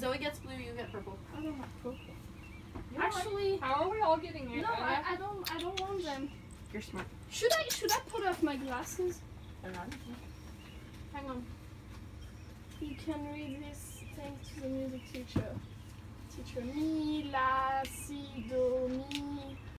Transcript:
Zoe gets blue, you get purple. I don't want purple. You? Actually, How are we all getting it? no, I, I don't. I don't want them. You're smart. Should I? Should I put off my glasses? Hang on. You can read this thanks to the music teacher. Teacher Mila.